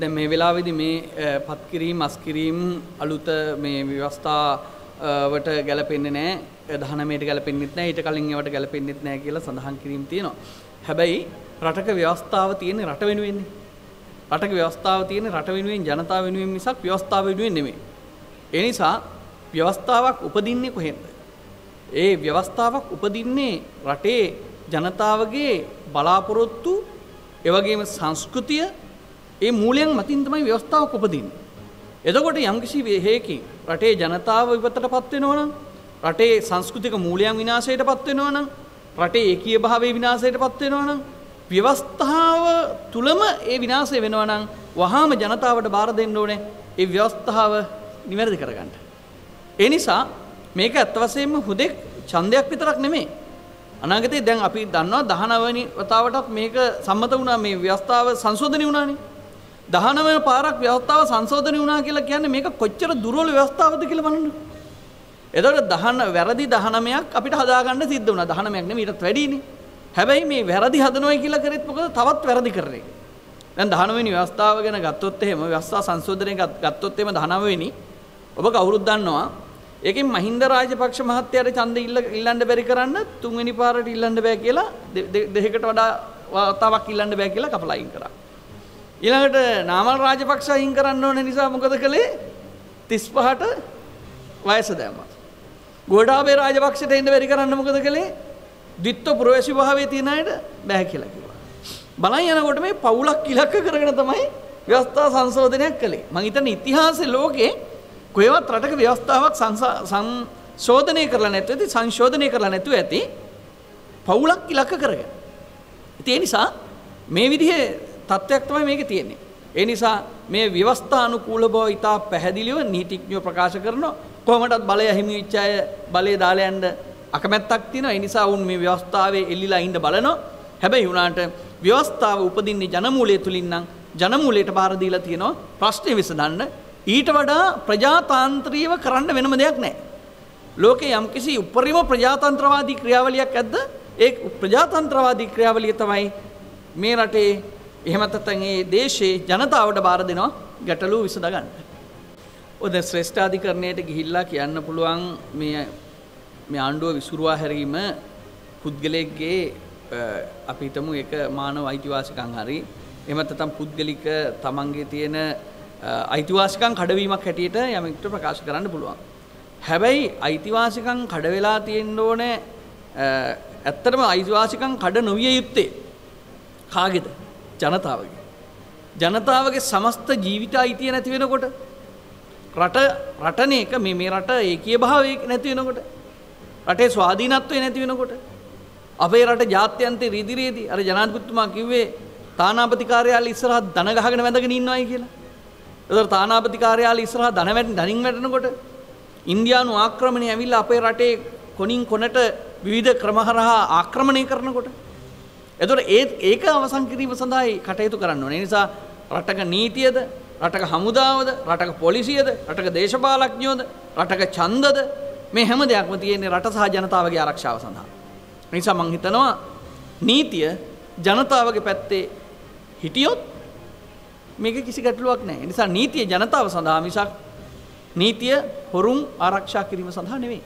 දැන් මේ වෙලාවේදී මේ පත්කිරීම අස්කිරීම අලුත මේ ව්‍යවස්ථාවට ගැලපෙන්නේ නැහැ දහනමයට ගැලපෙන්නෙත් නැහැ ඊට කලින් ඒවට ගැලපෙන්නෙත් නැහැ කියලා සඳහන් කිරීම තියෙනවා. හැබැයි රටක ව්‍යවස්ථාව තියෙන්නේ රට වෙනුවෙන්නේ. රටක ව්‍යවස්ථාව තියෙන්නේ රට වෙනුවෙන් ජනතාව වෙනුවෙන් මිසක් ව්‍යවස්ථාව වෙනුවෙන් නෙමෙයි. ඒ නිසා ව්‍යවස්ථාවක් උපදින්නේ කොහෙන්ද? ඒ ව්‍යවස්ථාවක් උපදින්නේ රටේ ජනතාවගේ බලාපොරොත්තු එවැගේම සංස්කෘතිය ඒ මූලයන් මතින් තමයි ව්‍යවස්ථාවක් උපදින්නේ. එතකොට යම්කිසි හේකින් රටේ ජනතාව විපතටපත් වෙනවා නම් රටේ සංස්කෘතික මූලයන් විනාශයටපත් වෙනවා නම් රටේ ඒකීය භාවයේ විනාශයටපත් වෙනවා නම් ව්‍යවස්ථාව තුලම ඒ විනාශය වෙනවා නම් වහාම ජනතාවට බාර දෙන්න ඕනේ ඒ ව්‍යවස්ථාව නිවැරදි කරගන්න. ඒ නිසා මේක ඇත්ත වශයෙන්ම හුදෙක් ඡන්දයක් විතරක් නෙමෙයි. අනාගතේ දැන් අපි දන්නවා 19 වෙනි වතාවටත් මේක සම්මත වුණා මේ ව්‍යවස්ථාව සංශෝධනය වුණානේ. 19 වෙනි පාරක් ව්‍යවස්ථාව සංශෝධනය වුණා කියලා කියන්නේ මේක කොච්චර දුර්වල ව්‍යවස්ථාවද කියලා බලන්න. එතකොට 19 වැරදි 19ක් අපිට හදාගන්න සිද්ධ වුණා. 19ක් නෙමෙයි ඊටත් වැඩිනේ. හැබැයි මේ වැරදි හදනවයි කියලා කරෙත් මොකද තවත් වැරදි කරන්නේ. දැන් 19 වෙනි ව්‍යවස්ථාව ගැන ගත්තොත් එහෙම ව්‍යවස්ථා සංශෝධනය ගත්තොත් එහෙම 19 වෙනි ඔබ කවුරුත් දන්නවා ඒකෙන් මහින්ද රාජපක්ෂ මහත්තයාට ඡන්ද ඉල්ලන්න බැරි කරන්න තුන්වෙනි පාරට ඉල්ලන්න බෑ කියලා දෙකකට වඩා වතාවක් ඉල්ලන්න බෑ කියලා කපලා අයින් කරා. ඊළඟට නාමල් රාජපක්ෂ අයින් කරන්න ඕන නිසා මොකද කළේ 35ට වයස දැම්මා. ගෝඨාභය රාජපක්ෂට එන්න බැරි කරන්න මොකද කළේ? ද්විත්ව ප්‍රවේශි භාවයේ තියෙන අයට බෑ කියලා කිව්වා. බලන් යනකොට මේ පවුලක් ඉලක්ක කරගෙන තමයි ව්‍යවස්ථා සංශෝධනයක් කළේ. මම හිතන්නේ ඉතිහාසයේ ලෝකේ කොහෙවත් රටක ව්‍යවස්ථාවක් සංශෝධනය කරලා නැතුව ඇති සංශෝධනය කරලා නැතුව ඇති පවුලක් ඉලක්ක කරගෙන. ඒ නිසා මේ විදිහේ තත්ත්වයක් තමයි මේකේ තියෙන්නේ. ඒ නිසා මේ ව්‍යවස්ථානුකූල බව ඉතා පැහැදිලිව නීතිඥයෝ ප්‍රකාශ කරනවා. කොහොමදත් බලය හිමි වෙච්ච අය බලය දාලා යන්න අකමැත්තක් තියෙනවා. ඒ නිසා වුන් මේ ව්‍යවස්ථාවේ එල්ලිලා ඉන්න බලනවා. හැබැයි උනාට ව්‍යවස්ථාව උපදින්නේ ජනමූලය තුලින් නම් ජනමූලයට බාර දීලා තියෙනවා ප්‍රශ්නේ විසඳන්න. ඊට වඩා ප්‍රජාතාන්ත්‍රීයව කරන්න වෙනම දෙයක් නැහැ. ලෝකේ යම්කිසි උපරිම ප්‍රජාතන්ත්‍රවාදී ක්‍රියාවලියක් ඇද්ද? ඒ ප්‍රජාතන්ත්‍රවාදී ක්‍රියාවලිය තමයි මේ රටේ එහෙම නැත්නම් ඒ දේශේ ජනතාවට බාර දෙනවා ගැටලුව විසඳ ගන්න. ඔය දැන් ශ්‍රේෂ්ඨාධිකරණයට ගිහිල්ලා කියන්න පුළුවන් මේ මේ ආණ්ඩුව විසුරුවා හැරීම පුද්ගලයෙක්ගේ අපි හිතමු ඒක මානව අයිතිවාසිකම් හරි එහෙම නැත්නම් පුද්ගලික තමන්ගේ තියෙන අයිතිවාසිකම් කඩවීමක් හැටියට යමෙක්ට ප්‍රකාශ කරන්න පුළුවන්. හැබැයි අයිතිවාසිකම් කඩ වෙලා තියෙන්න ඕනේ ඇත්තටම අයිතිවාසිකම් කඩ නොවිය යුත්තේ කාගේද? ජනතාවගේ. ජනතාවගේ සමස්ත ජීවිත අයිතිය නැති වෙනකොට රට රටන එක මේ මේ රට ඒකීය භාවය නැති වෙනකොට රටේ ස්වාධීනත්වය නැති වෙනකොට අපේ රට ජාත්‍යන්තේ රීදිරේදී අර ජනාධිපතිතුමා කිව්වේ තානාපති කාර්යාලය ඉස්සරහා දන ගහගෙන වැඳගෙන ඉන්නවයි කියලා. ඒතර තානාපති කාර්යාලය ඉස්සරහා දන වැටෙන දනින් වැටෙනකොට ඉන්දියානු ආක්‍රමණය ඇවිල්ලා අපේ රටේ කොනින් කොනට විවිධ ක්‍රම හරහා ආක්‍රමණය කරනකොට එතකොට ඒ ඒක අවසන් කිරීම සඳහායි කටයුතු කරන්න ඕනේ. ඒ නිසා රටක නීතියද, රටක හමුදාවද, රටක පොලිසියද, රටක දේශපාලඥයෝද, රටක ඡන්දද මේ හැම දෙයක්ම තියෙන්නේ රට සහ ජනතාවගේ ආරක්ෂාව සඳහා. ඒ නිසා මම හිතනවා නීතිය ජනතාවගේ පැත්තේ හිටියොත් මේක කිසි ගැටලුවක් නැහැ. ඒ නිසා නීතිය ජනතාව සඳහා මිසක් නීතිය හොරුන් ආරක්ෂා කිරීම සඳහා නෙවෙයි.